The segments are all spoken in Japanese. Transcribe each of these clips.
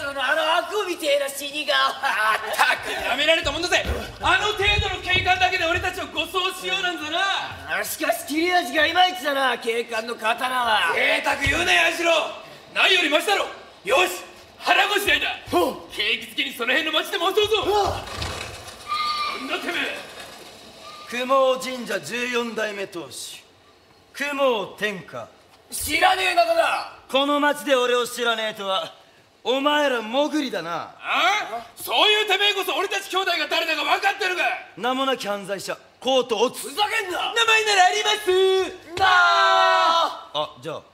つう。のあの悪みてえな死に顔。あったくやめられたもんだぜ。あの程度の警官だけで俺たちを護送しようなんざな。しかし切れ味がいまいちだな警官の刀は。贅沢言うなやしろないよりマシだろ。よし腹ごしらえだ。景気づけにその辺の町でも襲うぞ。なんだてめえ。雲神社14代目当主。雲天下。知らねえなだこの町で俺を知らねえとはお前らもぐりだな。あ？そういうてめえこそ俺たち兄弟が誰だか分かってるか名もなき犯罪者コートオツふざけんな！名前ならあります。なあ。あ。じゃあ。おう。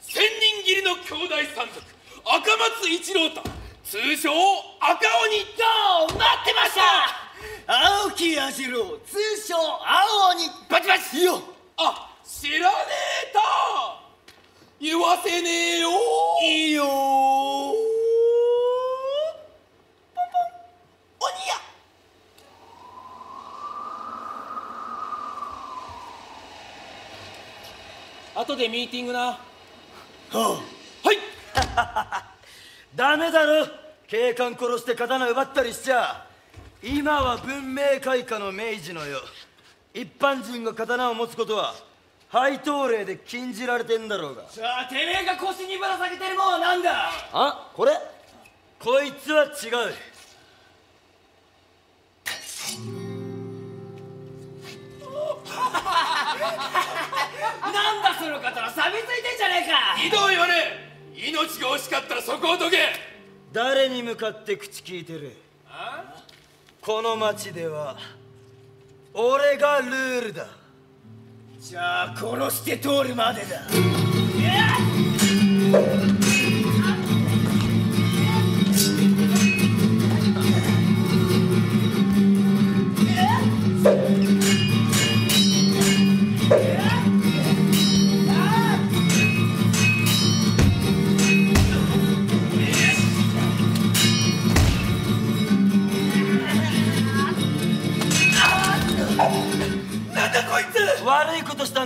千人斬りの兄弟山賊赤松一郎太通称赤鬼。どう待ってました青木彌次郎通称青鬼。バチバチ。いいよあ知らねえと言わせねえよ。いいよ。鬼や。後でミーティングな。はい。ダメだろ。警官殺して刀奪ったりしちゃ。今は文明開化の明治の世。一般人が刀を持つことは配当令で禁じられてんだろうが。じゃあてめえが腰にぶら下げてるもんはなんだ?あこれ？こいつは違う。なんだその刀錆びついてんじゃねえか。二度言わねえ。命が惜しかったらそこをどけ。誰に向かって口聞いてる？この町では俺がルールだじゃあ殺して通るまでだ。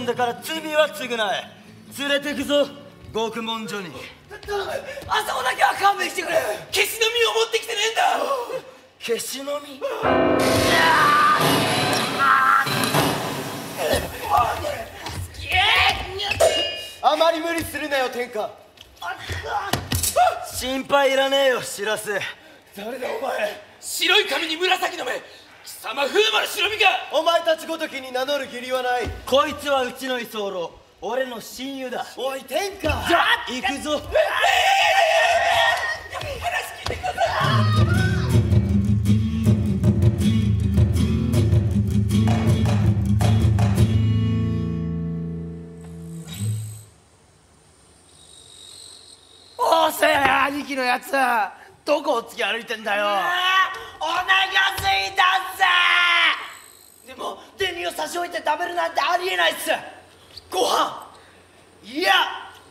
だから罪は償え。連れてくぞ獄門所に。頼む。あそこだけは勘弁してくれ。消しの実を持ってきてねえんだ。消しの実。あまり無理するなよ天下。心配いらねえよ知らせ。誰だお前。白い髪に紫の目貴様風魔の白身か！お前たちごときに名乗る義理はない。こいつはうちの居候。俺の親友だ。おい天下！じゃあ行くぞ。おせえ兄貴のやつ。どこを突き歩いてんだよ差し置いて食べるなんてありえないっす。ご飯。いや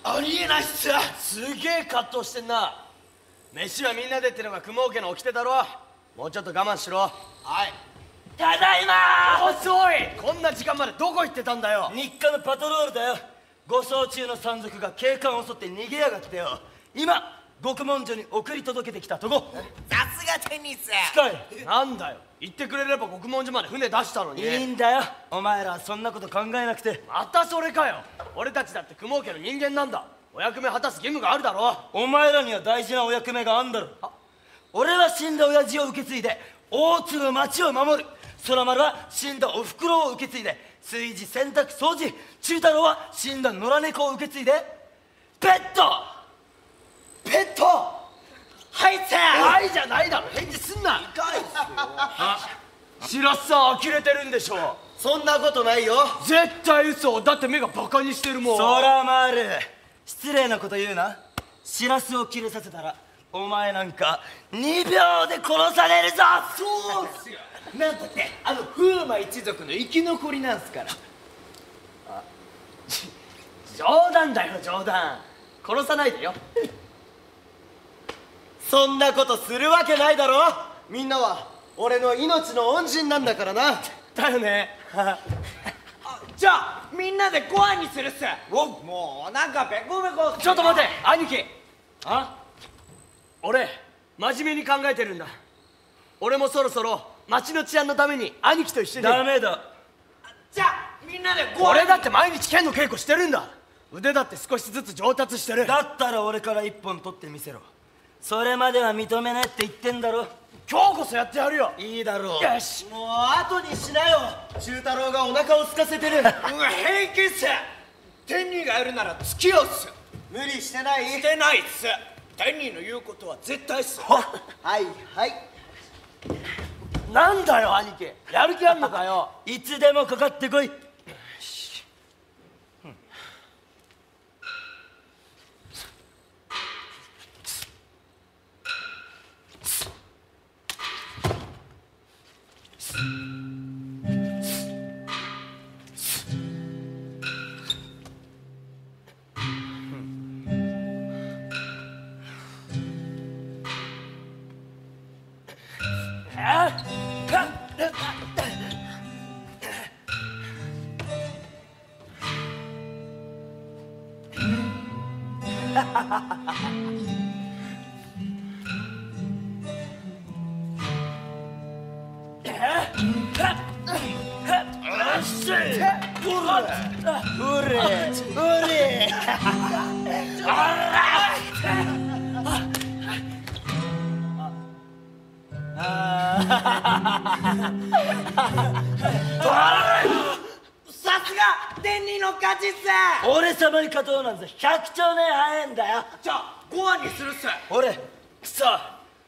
ありえないっす。すげえ葛藤してんな。飯はみんなでってのが雲家の掟だろ。もうちょっと我慢しろ。はい。ただいま遅い。こんな時間までどこ行ってたんだよ。日課のパトロールだよ。護送中の山賊が警官を襲って逃げやがってよ。今獄門所に送り届けてきたとこ。さすがテニス。近い。なんだよ言ってくれれば獄門所まで船出したのに。いいんだよ。お前らはそんなこと考えなくて。またそれかよ。俺たちだって雲家の人間なんだ。お役目果たす義務があるだろ。お前らには大事なお役目があんだろ。俺は死んだ親父を受け継いで大津の町を守る。空丸は死んだおふくろを受け継いで炊事洗濯掃除。中太郎は死んだ野良猫を受け継いでペット！ペットはいつはいじゃないだろ返事すんな。白洲さん呆れてるんでしょそんなことないよ。絶対嘘。だって目がバカにしてるもん。空丸失礼なこと言うな。しらすを切れさせたらお前なんか2秒で殺されるぞ。そうっすよ。なんだってあの風魔一族の生き残りなんすから。冗談だよ冗談。殺さないでよそんなことするわけないだろ。みんなは俺の命の恩人なんだからな。だよね。じゃあみんなでご飯にするっす。おもうなんかペコペコちょっと待て兄貴。あ？俺真面目に考えてるんだ。俺もそろそろ町の治安のために兄貴と一緒に。ダメだ。じゃあみんなでご俺だって毎日剣の稽古してるんだ。腕だって少しずつ上達してる。だったら俺から一本取ってみせろそれまでは認めないって言ってんだろ。今日こそやってやるよ。いいだろう。よし。もう後にしなよ。忠太郎がお腹を空かせてる。うん平気っす。天人がやるなら付き合う。っす無理してない？してないっす。天人の言うことは絶対っ。すはいはい。なんだよ兄貴。やる気あんのかよ。いつでもかかってこいうれうれさ天人の勝ちっす。俺様に勝とうなんざ100兆年早いんだよ。じゃあご飯にするっす。俺くそ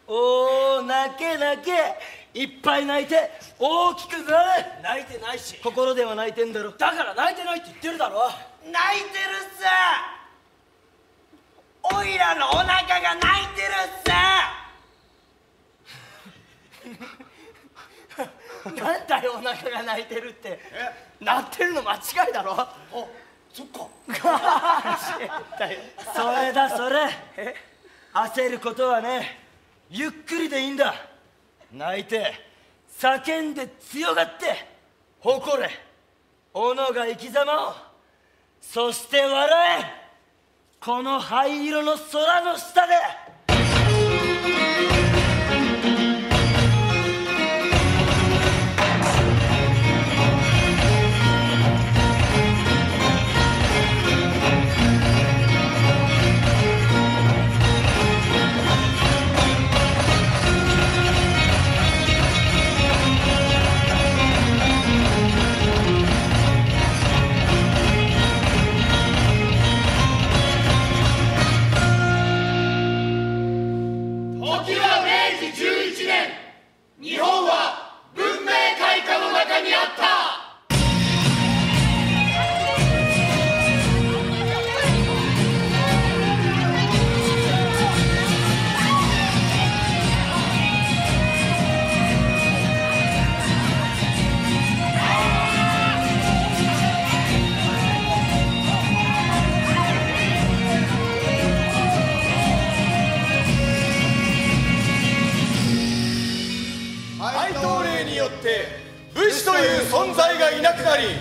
おー泣け泣け。いっぱい泣いて大きくなれ。泣いてないし。心では泣いてんだろ。だから泣いてないって言ってるだろ。泣いてるっす。おいらのお腹が泣いてるっ なんだよお腹が泣いてるって。鳴ってるの間違いだろ？すあそっか。それだそれ。焦ることはねゆっくりでいいんだ。泣いて叫んで強がって誇れ。己が生き様を。そして笑え。この灰色の空の下でり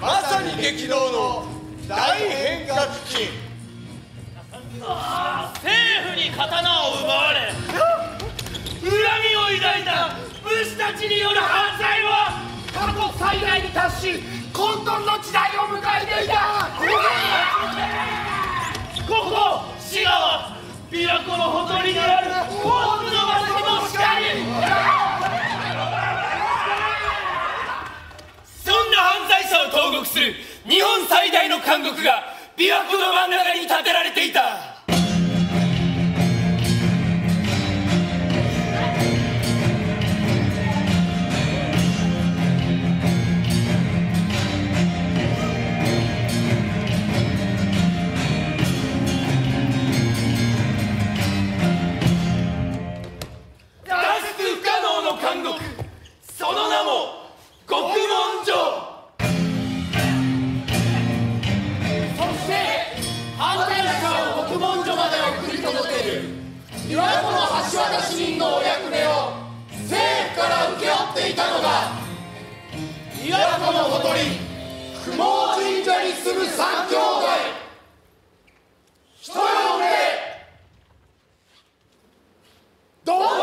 まさに激動の大変革期政府に刀を奪われ恨みを抱いた武士たちによる犯罪は過去最大に達し混沌の時代を迎えていた。ここ滋賀は琵琶湖のほとりにある大津の町もしかりそんな犯罪者を投獄する日本最大の監獄が琵琶湖の真ん中に建てられていた。市民のお役目を政府から請け負っていたのが琵琶湖のほとり雲神社に住む三兄弟。人呼んでどう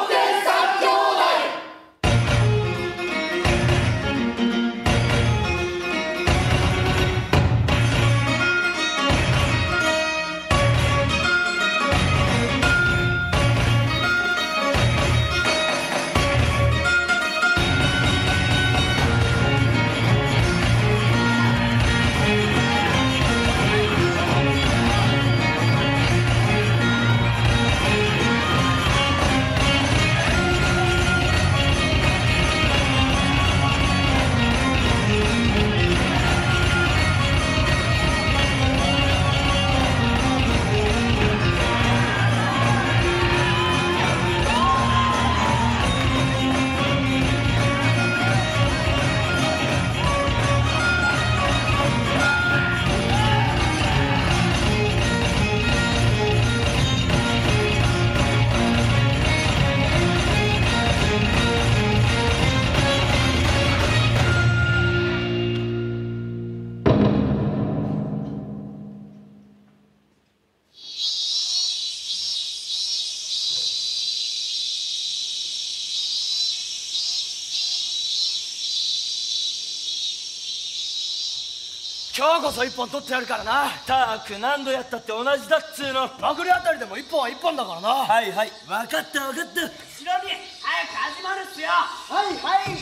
今日こそ一本取ってやるからな。たく何度やったって同じだっつうの。まぐれあたりでも一本は一本だからな。はいはい。分かった分かった。後ろに早く始まるっすよ。はいはい。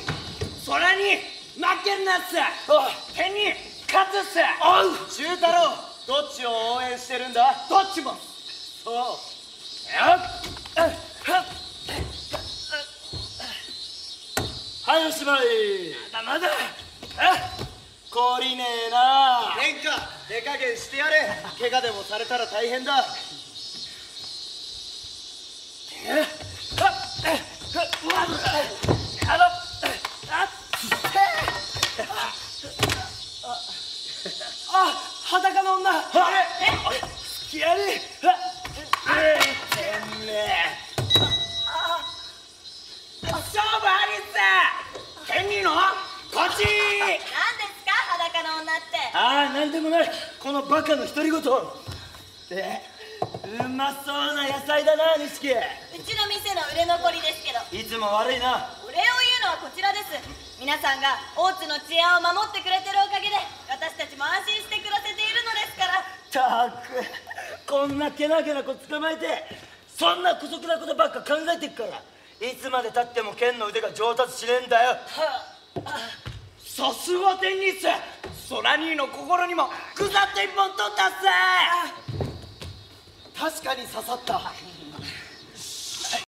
それに負けるなっす。手に勝つっす。おう。中太郎どっちを応援してるんだ？どっちも。そう。よっはいおしまい。まだまだ懲りねえな。殿下手加減してやれ。怪我でもされたら大変だ。あ裸の女あれ付き合のバカの独り言。でうまそうな野菜だな錦。うちの店の売れ残りですけど。いつも悪いな。お礼を言うのはこちらです。皆さんが大津の治安を守ってくれてるおかげで私たちも安心して暮らせているのですから。たくこんなけなげな子捕まえてそんな姑息なことばっか考えてっから。いつまでたっても剣の腕が上達しねえんだよ。さすが天にっす空兄の心にもぐさっと一本取ったっす。確かに刺さった。